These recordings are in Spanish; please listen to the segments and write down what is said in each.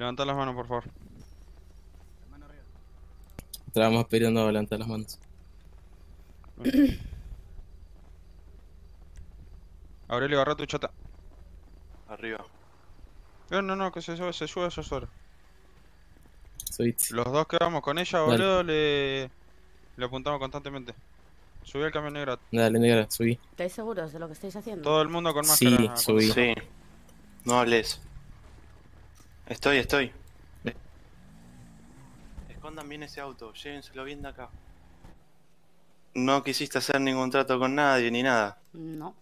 Levanta las manos, por favor. Estábamos pidiendo levantar las manos. Aurelio, agarra tu chata. Arriba. No, no, no, que se sube, se sube eso solo. Sweet. Los dos que vamos con ella, Dale. boludo, le... Le apuntamos constantemente. Subí al camión negro. Dale, negra, subí. ¿Estáis seguros de lo que estáis haciendo? Todo el mundo con Sí, máscara. subí. Sí. No hables. Estoy, estoy. Escondan bien ese auto, llévenselo bien de acá. No quisiste hacer ningún trato con nadie ni nada. No.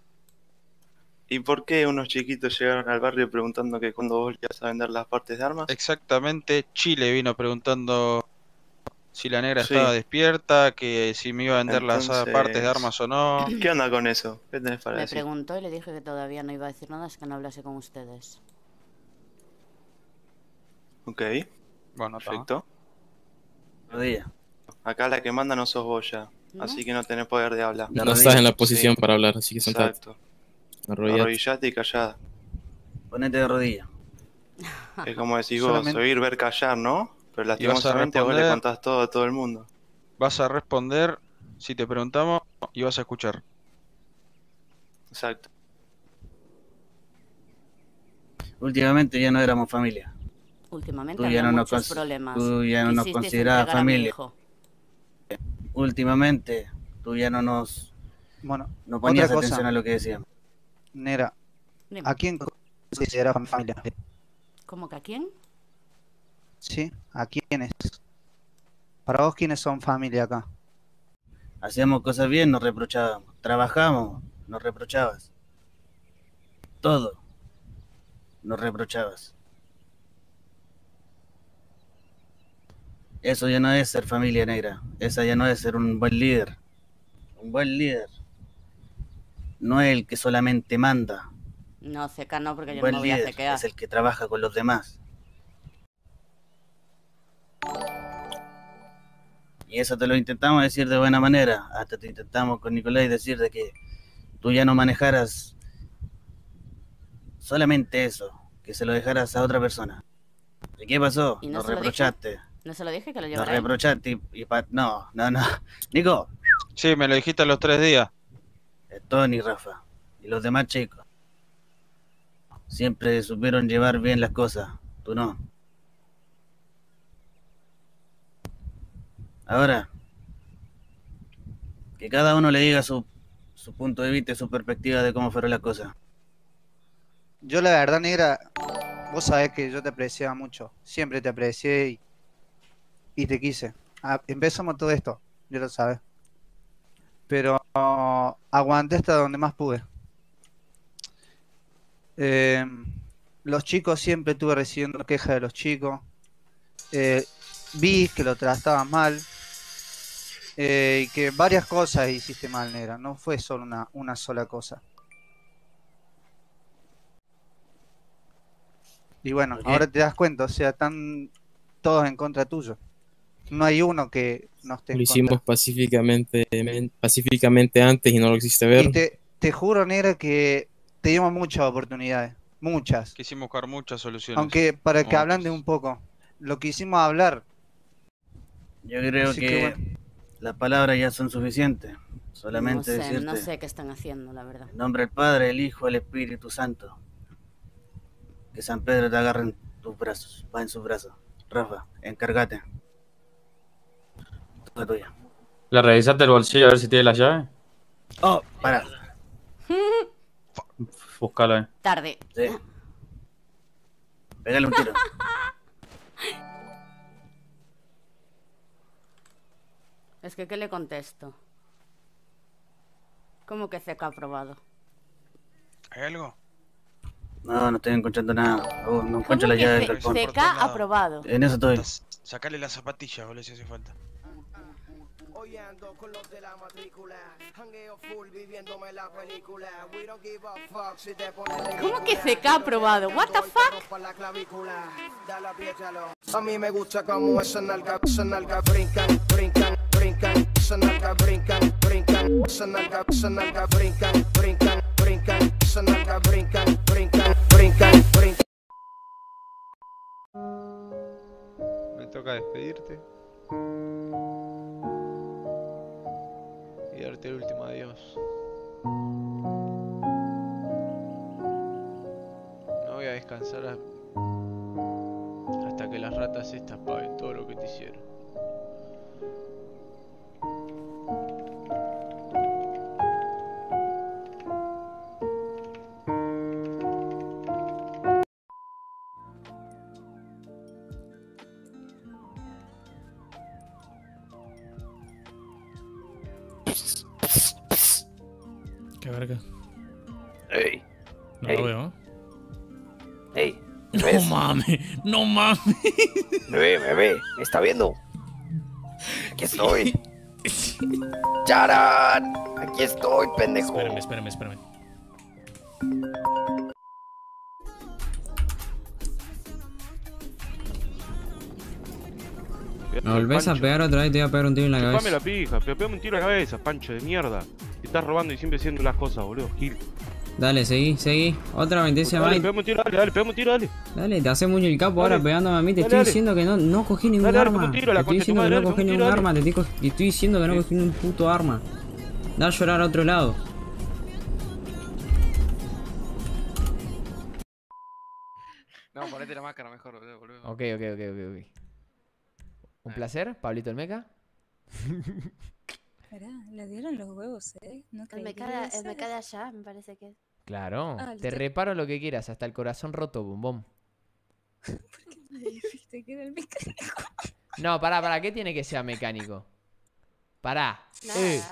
¿Y por qué unos chiquitos llegaron al barrio preguntando que cuando vos ibas a vender las partes de armas? Exactamente, Chile vino preguntando si la negra Sí. estaba despierta, que si me iba a vender las partes de armas o no. ¿Qué onda con eso? ¿Qué tenés para Me decir? preguntó y le dije que todavía no iba a decir nada hasta que no hablase con ustedes. Ok, Bueno, perfecto. Rodilla. Acá la que manda no sos vos ya, ¿No? así que no tenés poder de hablar. La No estás en la sí. posición para hablar, así que sentate. Exacto. Arrodillate. Arrodillate y callada. Ponete de rodilla. Es como decís vos, Solamente- oír, ver, callar, ¿no? Pero lastimosamente vos le contás todo a todo el mundo. Vas a responder si te preguntamos y vas a escuchar. Exacto. Últimamente ya no éramos familia. Últimamente Tú ya no nos muchos cons- problemas. tú ya no nos mi familia. Últimamente tú ya no nos Bueno, no ponías Otra cosa. atención a lo que decíamos. Nera, Dime, ¿a quién consideras familia? ¿Cómo que a quién? ¿Sí? ¿A quiénes? Para vos, ¿quiénes son familia acá? Hacíamos cosas bien, nos reprochábamos. Trabajamos, nos reprochabas. Todo. Nos reprochabas. Eso ya no es ser familia negra. Esa ya no es ser un buen líder. Un buen líder. No es el que solamente manda. No, CK no, porque yo no me voy a líder cequear. es el que trabaja con los demás. Y eso te lo intentamos decir de buena manera. Hasta te intentamos con Nicolás decir de que tú ya no manejaras solamente eso, que se lo dejaras a otra persona. ¿Y qué pasó? ¿Y no Nos reprochaste. ¿No se lo dije que lo Nos llevará él? reprochaste y, y pa- no, no, no. Nico, Sí, me lo dijiste a los tres días. eh, Tony, Rafa y los demás chicos. Siempre supieron llevar bien las cosas. Tú no. Ahora, que cada uno le diga su, su punto de vista y su perspectiva de cómo fueron las cosas. Yo la verdad, negra, vos sabés que yo te apreciaba mucho. Siempre te aprecié y, y te quise. Ah, empezamos todo esto, yo lo sabes. Pero aguanté hasta donde más pude. Eh, los chicos siempre estuve recibiendo quejas de los chicos. Eh, vi que lo trataban mal. eh, y que varias cosas hiciste mal, negra. No fue solo una, una sola cosa. Y bueno, ahora te das cuenta, o sea, están todos en contra tuyo. No hay uno que no esté en Lo hicimos contra. pacíficamente, men- pacíficamente antes y no lo quisiste ver. Y te, te juro, negra, que te dimos muchas oportunidades. Muchas. Quisimos buscar muchas soluciones. Aunque para que hablan de un poco. Lo que hicimos hablar. Yo creo Así que, que bueno. las palabras ya son suficientes. Solamente no sé, decirte no sé qué están haciendo, la verdad. en nombre del Padre, el Hijo, el Espíritu Santo. Que San Pedro te agarre en tus brazos, va en sus brazos. Rafa, encárgate. Todo tuya. ¿Le revisaste el bolsillo a ver si tiene la llave? Oh, para. Búscalo ahí. Tarde. Sí. Pégale un tiro. Es que, ¿qué le contesto? ¿Cómo que CK aprobado? ¿Hay algo? No, no estoy encontrando nada. Oh, no encuentro ¿Cómo la llave del C- galpón. CK aprobado? En eso estoy. Sacale las zapatillas, boludo, si hace falta. Hoy ando con los de la matrícula, jangueo full viviéndome la película. We don't give a fuck si te pones ¿Cómo que CK aprobado? What the fuck? por la clavícula. Dale, apriétalo. A mí me gusta como esa nalga, esa nalga brincan, brincan, brincan, esa nalga brincan, brincan, esa nalga, esa nalga brincan, brincan, brincan, esa nalga brincan, brincan, brincan, brincan. toca despedirte. Darte el último adiós. No voy a descansar hasta que las ratas estas paguen todo lo que te hicieron. Qué verga. Ey, No Ey. lo veo. ey, No ¿ves? mames, no mames. Bebé, bebé, ¿me está viendo? Aquí estoy. ¡Charan! Aquí estoy, pendejo. Espérame, espérame, espérame. Me volvés a pegar otra vez, te voy a pegar un tiro en la Chupame cabeza. la pija, pero pegame un tiro en la cabeza, pancho de mierda. Te estás robando y siempre haciendo las cosas, boludo. Gil. Dale, seguí, seguí. Otra ventencia más. Dale, pegame un tiro, dale, dale, pegame un tiro, dale. Dale, te hace mucho el capo Dale. ahora pegándome a mí. Te Dale, estoy dale. diciendo que no, no cogí ningún arma. tiro, te estoy diciendo que no cogí ningún tiro, arma. Te, estoy diciendo que no Sí. cogí ningún puto arma. Da a llorar a otro lado. No, ponete la máscara mejor, boludo. boludo. Ok, ok, ok, ok, ok. Un placer, Pablito el Meca. Mirá, le dieron los huevos, ¿eh? No El me que iba a queda, el me me parece que. Claro, Ah, te te- reparo lo que quieras, hasta el corazón roto, bombón. Me dijiste que era el mecánico. No, pará, pará, ¿qué tiene que ser mecánico? Pará. Eh,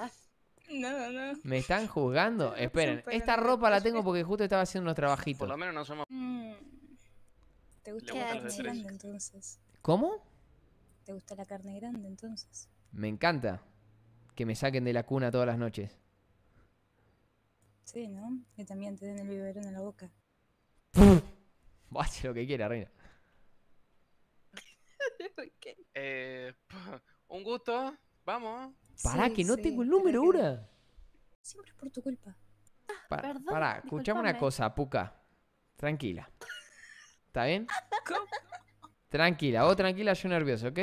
Nada, no. ¿Me están juzgando? Esperen, esta ropa la tengo porque justo estaba haciendo unos trabajitos. Por lo menos no somos. Mm. ¿Te gusta la carne grande entonces? ¿Cómo? ¿Te gusta la carne grande entonces? Me encanta que me saquen de la cuna todas las noches. Sí, ¿no? Que también te den el biberón en la boca. Vos haces lo que quiera, reina. Eh, un gusto. Vamos. Pará, Sí, que no sí, tengo el número que- ahora. Siempre es por tu culpa. Pa- Perdón, pará, escuchame una cosa, Puca. Tranquila. ¿Está bien? Tranquila, vos tranquila, yo nervioso, ¿ok?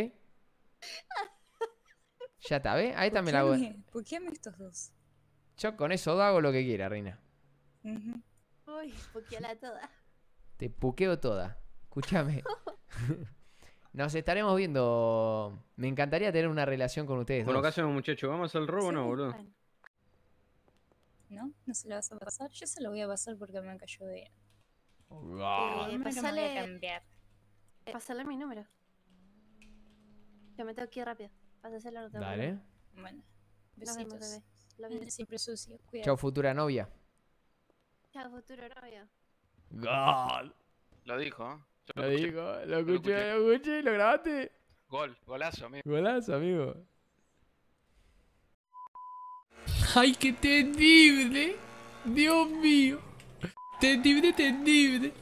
Ya está, ¿ves? Ahí también la hago. Puqueame- Puqueame estos dos. Yo con eso hago lo que quiera, reina. Ujú. Uy, puqueala toda. Te puqueo toda. Escúchame. Nos estaremos viendo. Me encantaría tener una relación con ustedes Bueno, dos. ¿qué hacemos, muchachos? ¿Vamos al robo o no, boludo? bueno. ¿No? ¿No se lo vas a pasar? Yo se lo voy a pasar porque me cayó bien. Eh, Por lo menos me voy a pasale, cambiar. pasale mi número. Que me tengo que ir rápido. Pásaselo, no tengo Dale. Bueno, Nos vemos, besitos. bebé. Lo vi. Siempre sucio. Cuídate. Chao, futura novia. Chao, futuro novio. Gol. Lo dijo, ¿eh? Yo Lo escuché. digo, lo escuché, lo escuché, lo grabaste. Gol, golazo, amigo. Golazo, amigo. ¡Ay, qué terrible! Dios mío. Terrible, terrible.